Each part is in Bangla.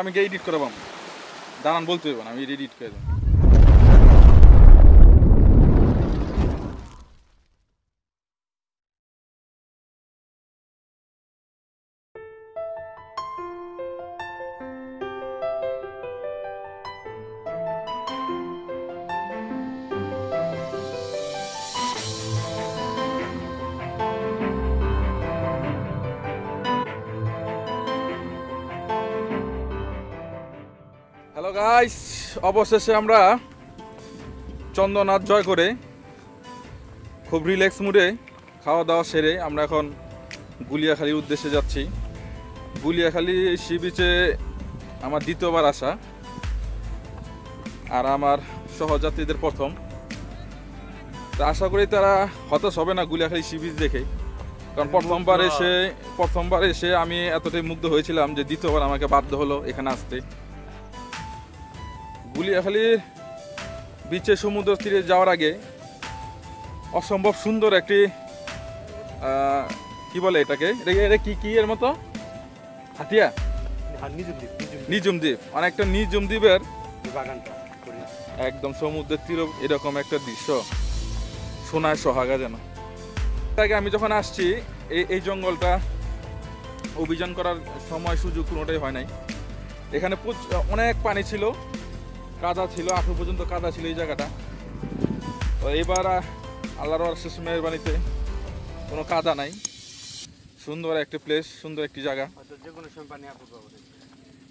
আমি গিয়ে এডিট করাবো দাঁড়ান বলতে হইব না আমি এডিট করে দেবো। গাইস অবশেষে আমরা চন্দ্রনাথ জয় করে খুব রিল্যাক্স মুডে খাওয়া দাওয়া সেরে আমরা এখন গুলিয়াখালির উদ্দেশ্যে যাচ্ছি। গুলিয়াখালি সি বিচে আমার দ্বিতীয়বার আসা আর আমার সহযাত্রীদের প্রথম। তা আশা করি তারা হতাশ হবে না গুলিয়াখালি সি বিচ দেখে। কারণ প্রথমবার এসে প্রথমবার এসে আমি এতটাই মুগ্ধ হয়েছিলাম যে দ্বিতীয়বার আমাকে বাধ্য হলো এখানে আসতে। গুলিয়াখালীর বিচে সমুদ্র তীরে যাওয়ার আগে অসম্ভব সুন্দর একটি কি বলে এটাকে? এটা- কি কি এর মতো? হাতিয়া? নিজুম দ্বীপ অনেকটা নিজুম দ্বীপের একদম সমুদ্রের তীর এরকম একটা দৃশ্য। সোনায় সোহাগা যেন। আগে আমি যখন আসছি এই এই জঙ্গলটা অভিযান করার সময় সুযোগ কোনোটাই হয় নাই। এখানে অনেক পানি ছিল। কাদা ছিল আঠেরো পর্যন্ত কাদা ছিল এই জায়গাটা। তো এবার আল্লাহর শেষ মেহরবানিতে কোনো কাদা নাই। সুন্দর একটি প্লেস সুন্দর একটি জায়গা।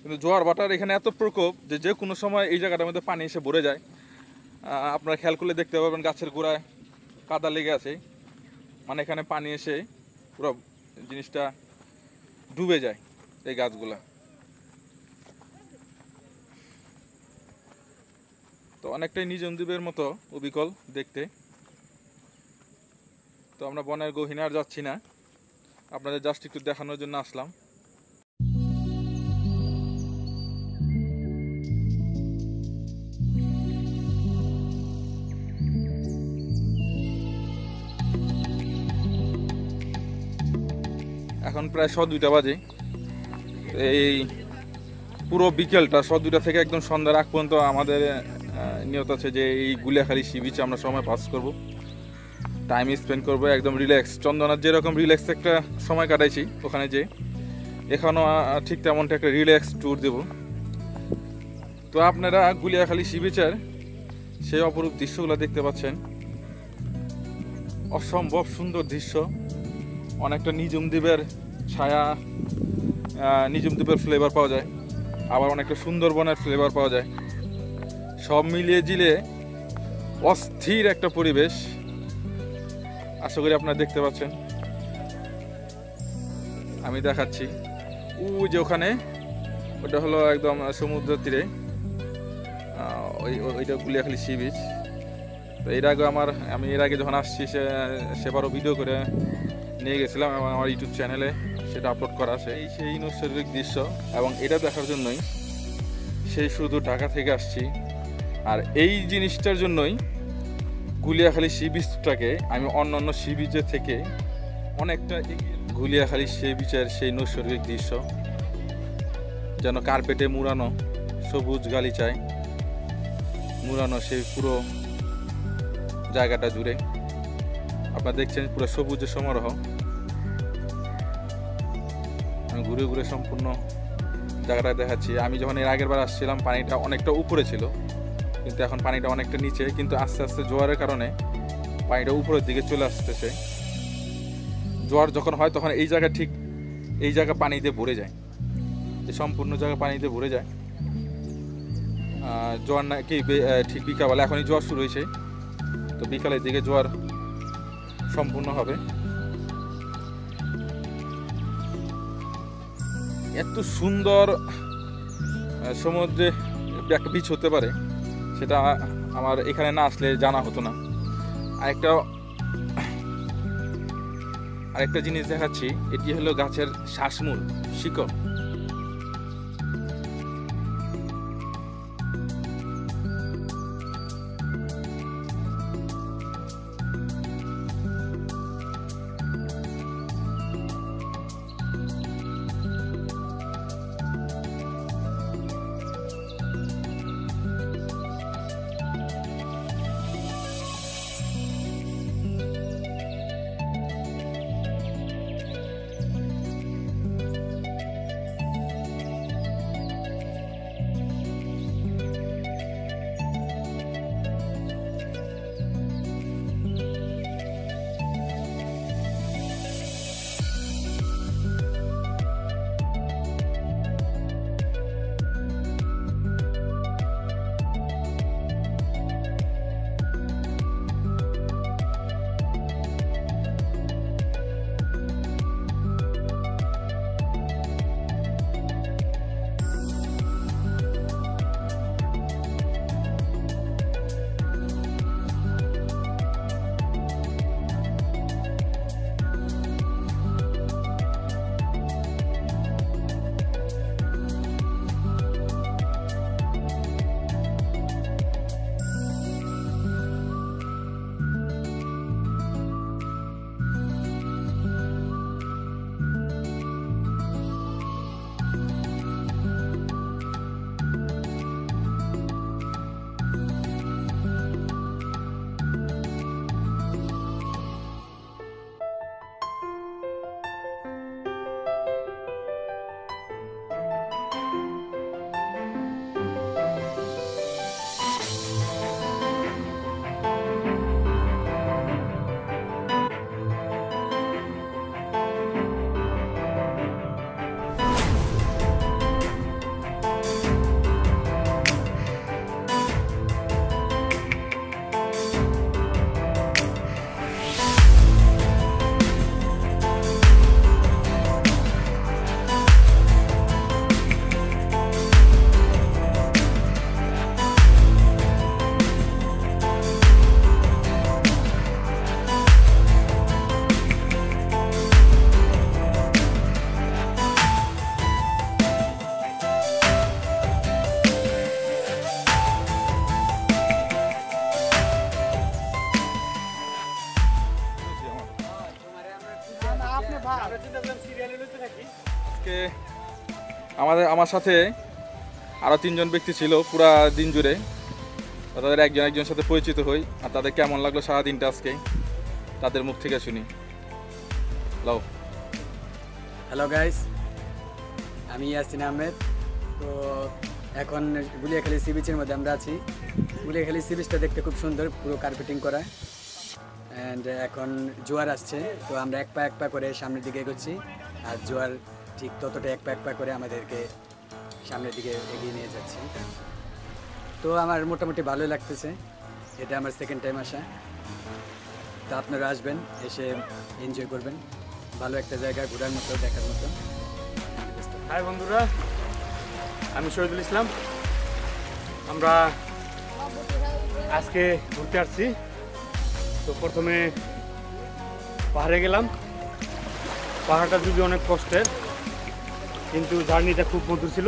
কিন্তু জোয়ার বাটার এখানে এত প্রকোপ যে যে কোনো সময় এই জায়গাটার মধ্যে পানি এসে ভরে যায়। আপনারা খেয়াল করলে দেখতে পাবেন গাছের গোড়ায় কাদা লেগে আছে। মানে এখানে পানি এসে পুরো জিনিসটা ডুবে যায় এই গাছগুলা। তো অনেকটাই নিজম দ্বীপের মতো অবিকল দেখতে। তো আমরা বনের গহিনে আর যাচ্ছি না। আপনাদের জাস্ট একটু দেখানোর জন্য আসলাম। এখন প্রায় শ দুইটা বাজে। এই পুরো বিকেলটা শ দুইটা থেকে একদম সন্ধ্যার আগ পর্যন্ত আমাদের নিয়ত আছে যে এই গুলিয়াখালী সি বিচে আমরা সময় পাস করব। টাইম স্পেন্ড করব, একদম রিল্যাক্স চন্দনার যেরকম রিল্যাক্স একটা সময় কাটাইছি ওখানে যে এখানেও ঠিক তেমনটা একটা রিল্যাক্স ট্যুর দেব। তো আপনারা গুলিয়াখালী সি বিচের সেই অপরূপ দৃশ্যগুলো দেখতে পাচ্ছেন। অসম্ভব সুন্দর দৃশ্য। অনেকটা নিজুম দ্বীপের ছায়া নিজুম দ্বীপের ফ্লেভার পাওয়া যায়। আবার অনেকটা সুন্দরবনের ফ্লেভার পাওয়া যায়। সব মিলিয়ে জিলে অস্থির একটা পরিবেশ। আশা করি আপনারা দেখতে পাচ্ছেন। আমি দেখাচ্ছি। ওই যে ওখানে, ওটা হলো একদম সমুদ্র তীরে। ওই- ওইটা গুলিয়াখালী সি বিচ। তো এর আগে আমার, আমি এর আগে যখন আসছি, সে, সেবারও ভিডিও করে নিয়ে গেছিলাম এবং আমার ইউটিউব চ্যানেলে সেটা আপলোড করা আছে এই সেই নৈসর্গিক দৃশ্য। এবং এটা দেখার জন্যই সেই শুধু ঢাকা থেকে আসছি। আর এই জিনিসটার জন্যই গুলিয়াখালী সি বিচটাকে আমি অন্য অন্য সি বিচের থেকে অনেকটা গুলিয়াখালী সি বিচের সেই নৈসর্গিক দৃশ্য, যেন কার্পেটে মুড়ানো সবুজ গালিচায় মুড়ানো সেই পুরো জায়গাটা জুড়ে। আপনারা দেখছেন পুরো সবুজের সমারোহ। আমি ঘুরে ঘুরে সম্পূর্ণ জায়গাটা দেখাচ্ছি। আমি যখন এর আগের বার আসছিলাম, পানিটা অনেকটা উপরে ছিল। কিন্তু এখন পানিটা অনেকটা নিচে কিন্তু আস্তে আস্তে জোয়ারের কারণে পানিটা উপরের দিকে চলে আসতেছে। জোয়ার যখন হয় তখন এই জায়গা ঠিক এই জায়গা পানি দিয়ে ভরে যায়। এই সম্পূর্ণ জায়গা পানি দিয়ে ভরে যায়। জোয়ার বে- আহ, ঠিক বিকাবেলা এখনই জোয়ার শুরু হয়েছে। তো বিকালের দিকে জোয়ার সম্পূর্ণ হবে। এত সুন্দর সমুদ্রে একটা বিচ হতে পারে। সেটা আমার এখানে না আসলে জানা হতো না। আরেকটা আরেকটা জিনিস দেখাচ্ছি, এটি হলো গাছের শ্বাসমূল, শিকড়। আজকে আমাদের আমার সাথে আরও তিনজন ব্যক্তি ছিল পুরা দিন জুড়ে। তাদের একজন একজন সাথে পরিচিত হই আর তাদের কেমন লাগল সারা দিনটা আজকে? তাদের মুখ থেকে শুনি। হ্যালো হ্যালো গাইস আমি ইয়াসিন আহমেদ। তো এখন গুলিয়াখালী সি বিচের মধ্যে আমরা আছি। গুলিয়াখালী সি বিচটা দেখতে খুব সুন্দর পুরো কার্পেটিং করায় অ্যান্ড এখন জোয়ার আসছে, তো আমরা এক পা এক পা করে সামনের দিকে এগোচ্ছি। আর জোয়ার ঠিক ততটা এক পা এক পা করে আমাদেরকে সামনের দিকে এগিয়ে নিয়ে যাচ্ছে। তো আমার মোটামুটি ভালোই লাগতেছে। এটা আমার সেকেন্ড টাইম আসা। তো আপনারা আসবেন, এসে এনজয় করবেন। ভালো একটা জায়গা, ঘোরার মতো, দেখার মতো। হাই বন্ধুরা, আমি শহীদুল ইসলাম। আমরা আজকে ঘুরতে আসছি। তো প্রথমে পাহাড়ে গেলাম। পাহাড়টা যদি অনেক কষ্টের, কিন্তু জার্নিটা খুব মধুর ছিল।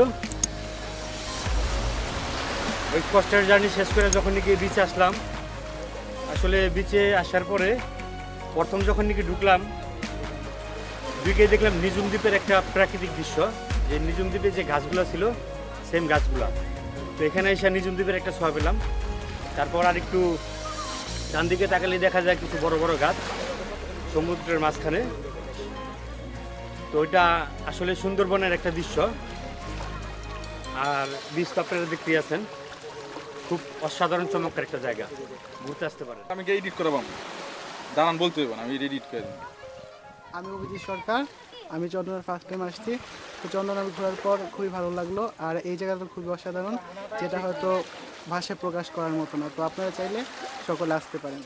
ওই কষ্টের জার্নি শেষ করে যখন নাকি বিচে আসলাম, আসলে বিচে আসার পরে প্রথম যখন নাকি ঢুকলাম দুইকে দেখলাম নিজুম দ্বীপের একটা প্রাকৃতিক দৃশ্য। যে নিজুম দ্বীপে যে গাছগুলো ছিল সেম গাছগুলো। তো এখানে এসে নিজুম দ্বীপের একটা ছোঁয়া পেলাম। তারপর আর একটু ডান দিকে তাকালে দেখা যায় কিছু বড় বড় গাছ সমুদ্রের মাঝখানে। তো ওইটা আসলে সুন্দরবনের একটা দৃশ্য। আর বীজ তো আপনারা দেখতে আছেন। খুব অসাধারণ চমৎকার একটা জায়গা। ঘুরতে আসতে পারেন। আমি এডিট করাবাম দাঁড়ান বলতে হবে না আমি এডিট করে দেবো আমি অভিজিৎ সরকার আমি চন্দনের ফার্স্ট টাইম আসছি। তো চন্দন আমি ঘোরার পর খুবই ভালো লাগল। আর এই জায়গাটা খুবই অসাধারণ যেটা হয়তো ভাষায় প্রকাশ করার মতো না। তো আপনারা চাইলে সকলে আসতে পারেন।